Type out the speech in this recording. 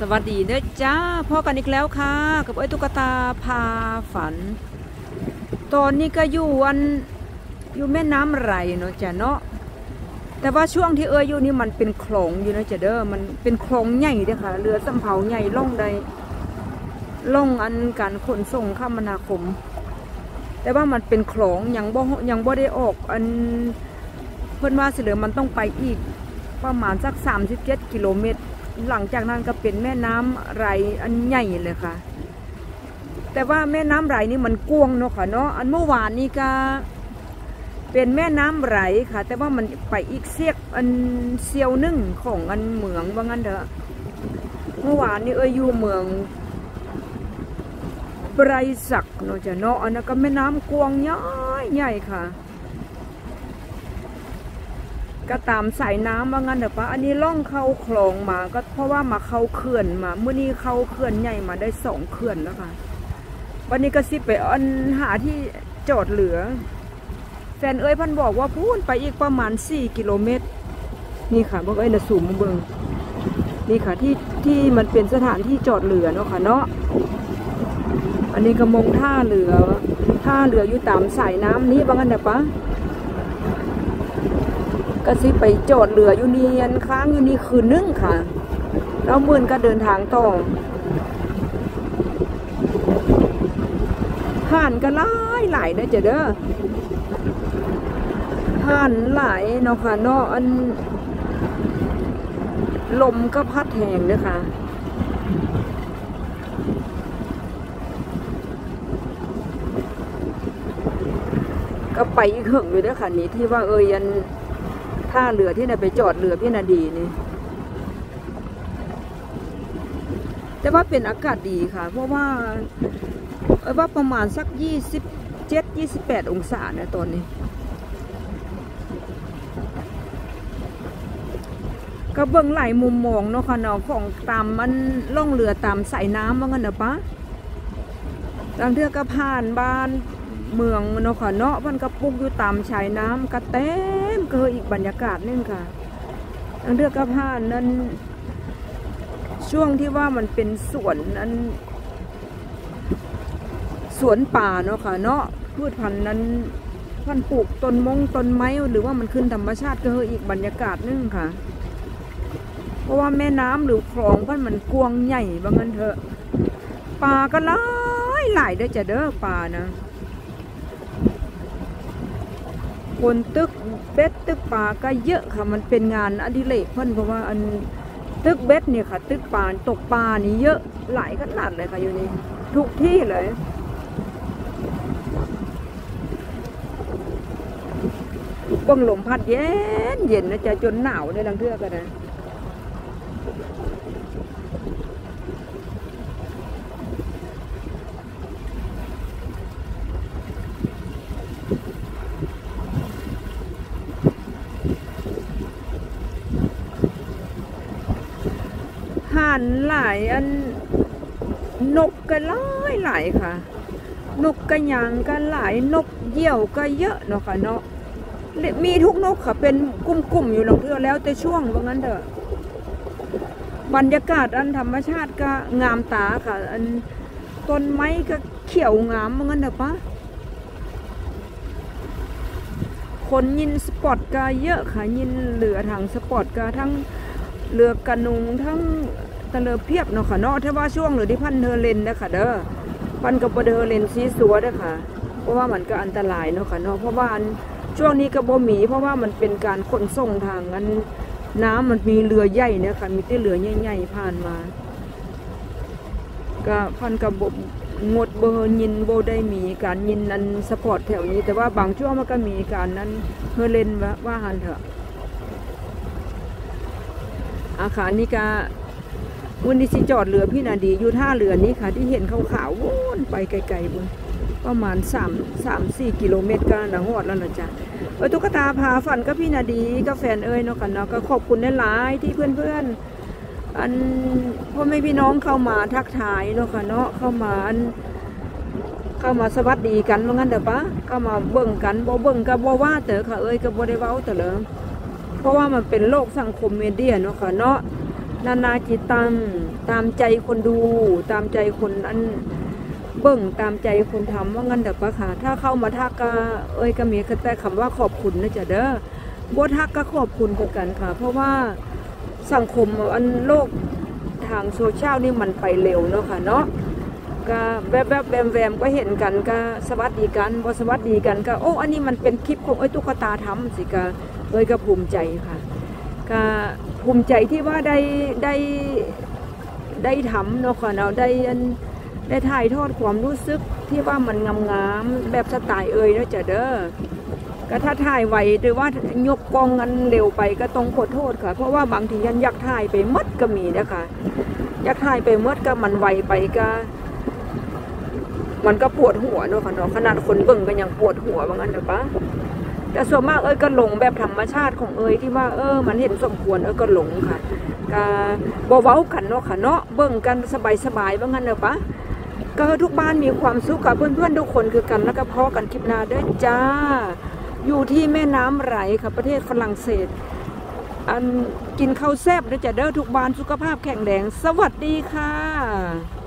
สวัสดีเด้อจ้าพ่อกันอีกแล้วค่ะ กับไอ้ตุ๊กตาพาฝัน ตอนนี้ก็อยู่วันอยู่แม่น้ำไหลเนาะจ้ะเนาะแต่ว่าช่วงที่เอ้ยอยู่นี่มันเป็นคลองอยู่นะจ้ะเด้อมันเป็นคลองใหญ่เด้อค่ะเรือสำเภาใหญ่ล่องใดล่องอันการขนส่งคมนาคม แต่ว่ามันเป็นคลองยังบ่ยังบ่ได้ออกอันเพิ่อนว่าสิเหลือมันต้องไปอีกประมาณสัก 37 กิโลเมตร หลังจากนั้นก็เป็นแม่น้ำไหลอันใหญ่เลยค่ะ แต่ว่าแม่น้ำไหลนี่มันกวางเนาะค่ะเนาะอันเมื่อวานนี้ก็เป็นแม่น้ำไหลค่ะ แต่ว่ามันไปอีกเสียกอันเซียวหนึ่งของอันเหมืองว่างั้นเถอะเมื่อวานนี้เอ้ยอยู่เมืองไบรศักเนาะจ้ะเนาะอันนั้นก็แม่น้ำกวางใหญ่ใหญ่ค่ะ ก็ตามสายน้ำว่างั้นเถอะปะอันนี้ล่องเข้าคลองมา ก็เพราะว่ามาเข้าเขื่อนมาเมื่อนี้เข้าเขื่อนใหญ่มาได้สองเขื่อนแล้วค่ะ วันนี้ก็สิไปอันหาที่จอดเหลือ แฟนเอ้ยพันบอกว่าพูนไปอีกประมาณสี่กิโลเมตร นี่ค่ะบอกเอ้ยนะสูงมเบิงนี่ค่ะที่ที่มันเป็นสถานที่จอดเรือเนาะค่ะเนาะ อันนี้ก็มงท่าเรือท่าเรืออยู่ตามสายน้ำนี้ว่างั้นเถอะปะ ก็สิไปจอดเรืออยู่นี่ยันค้างอยู่นี่คืนนึงค่ะ แล้วมื่นก็เดินทางต่อห่านก็หลายหลายได้เจเด้อห่านหลายเนาะค่ะเนาะอันลมก็พัดแหงเด้อค่ะก็ไปอีกหึงอยู่เด้อค่ะนี่ที่ว่าเอ้ยยัน ท่าเรือที่ไหนไปจอดเรือพี่นาดีนี่ แต่ว่าเป็นอากาศดีค่ะ เพราะว่าเออว่าประมาณสักยี่สิบเจ็ดยี่สิบแปดองศาเนี่ยตอนนี้ ก็เบิ่งหลมุมมองเนาะค่ะเนาะของตามมันล่องเรือตามสายน้ำว่างั้นนอะปะบางเทื่อก็ผ่านบ้านเมืองเนาะค่ะเนาะมันก็ปลูกอยู่ตามชายน้ำก็เต็ม ก็อีกบรรยากาศนึงค่ะทางเรือกกระพานนั้นช่วงที่ว่ามันเป็นสวนนั้น สวนป่าเนาะค่ะเนาะพืชพันธุ์นั้นพันปลูกต้นมงต้นไม้หรือว่ามันขึ้นธรรมชาติก็อีกบรรยากาศนึงค่ะ เพราะว่าแม่น้ำหรือคลองพันมันกวางใหญ่บางงั้นเถอะป่าก็หลายหลายได้อจะเด้อป่านะ คนตึกเบ็ดตึกปลาก็เยอะค่ะมันเป็นงานอดิเรกเพิ่นเพราะว่าอันตึกเบ็ดเนี่ยค่ะ ตึกปลาตกปลานี่เยอะหลายขนาดเลยค่ะอยู่นี่ทุกที่เลยเบังลมพัดเย็นเย็นนะจะจนหนาวได้ลังเทือกันนะ ห่านหลายอันนกก็หลายหลายค่ะ นกกระยางก็หลายนกเหยี่ยวก็เยอะเนาะค่ะเนาะมีทุกนกค่ะเป็นกลุ่มๆอยู่หลงเทือแล้วแต่ช่วงว่างั้นเถอะบรรยากาศอันธรรมชาติก็งามตาค่ะ อันต้นไม้ก็เขียวงามว่างั้นเถอะปะคนยินสปอร์ตก็เยอะค่ะยินเหลือทางสปอร์ตก็ทั้ง เรือกระนุงทั้งตะเลอเพียบเนาะค่ะเนาะถ้าว่าช่วงหรือที่พันเธอเลนนะค่ะเด้อพันกับเธอเลนซีสัวเด้อค่ะ เพราะว่ามันก็อันตรายเนาะค่ะเนาะเพราะว่าช่วงนี้ก็บ่มี เพราะว่ามันเป็นการขนส่งทางอันน้ำมันมีเรือใหญ่เนี่ยค่ะมีแต่เรือใหญ่ๆผ่านมาก็พันกับบงดเบอร์ยินโบได้มีการยินนั้นสปอร์ตแถวนี้ แต่ว่าบางช่วงมันก็มีการนั้นเฮเลนว่าหันเถอะ อาคารนี้ก็วันนี้สิจอดเรือพี่นาดีอยู่ท่าเรือนี้ค่ะ ที่เห็นขาวๆวนไปไกลๆบนประมาณ3 3 4กิโลเมตรก็นะฮอดแล้วนะจ๊ะเออตุ๊กตาพาฝันก็พี่นาดีก็แฟนเอ้ยเนาะกันเนาะก็ขอบคุณหลายที่เพื่อนๆอันพ่อแม่พี่น้องเข้ามาทักทายเนาะค่ะเนาะเข้ามาอันเข้ามาสวัสดีกันว่างั้นเด้อปะเข้ามาเบิ่งกันบ่เบิ่งก็บ่ว่าเต๋อค่ะเอ้ยก็บ่ได้เว้าเต๋อเลย เพราะว่ามันเป็นโลกสังคมเมเดียเนาะค่ะเนาะนานาจิตตังตามใจคนดู ตามใจคนอันเบิ่งตามใจคนทำว่างั้นเด้อปะค่ะ ถ้าเข้ามาทักก็เอ้ยก็มีแต่คำว่าขอบคุณนะจ๊ะเด้อบ่ทักก็ขอบคุณคือกันค่ะ เพราะว่าสังคมอันโลกทางโซเชียลนี่มันไปเร็วเนาะค่ะเนาะก็แวบๆแวมแวมก็เห็นกันก็สวัสดีกันบ่สวัสดีกันก็โอ้อันนี้มันเป็นคลิปของเอ้ตุ๊กตาทำสิก็ เอ้ยก็ภูมิใจค่ะ ก็ภูมิใจที่ว่าได้ได้ได้ทำเนาะค่ะเนาะได้ได้ถ่ายทอดความรู้สึกที่ว่ามันงามๆแบบสไตล์เอ่ยเนาะจ้ะเด้อก็ถ้าถ่ายไหวหรือว่ายกกองอันเร็วไปก็ต้องขอโทษค่ะ เพราะว่าบางทียันอยากถ่ายไปหมดก็มีนะคะอยากถ่ายไปหมดก็มันไวไปก็ มันก็ปวดหัวเนาะค่ะเนาะขนาดคนเบิ่งก็ยังปวดหัวบางอันเด้อปะ แต่ส่วนมากเอ้ยก็หลงแบบธรรมชาติของเอ้ยที่ว่าเออ มันเห็นสมควรเอ้ยก็หลงค่ะก็บเว้ากันเนาะค่ะเนาะเบิ่งกันสบายๆว่างั้นเด้อปะก็ทุกบ้านมีความสุขกับเพื่อนๆทุกคนคือกันแล้วก็พ่อกันคลิปนาเด้จ้า อยู่ที่แม่น้ำไหลค่ะประเทศฝรั่งเศส อันกินข้าวแซ่บเด้อจ้ะเด้อทุกบ้านสุขภาพแข็งแรงสวัสดีค่ะ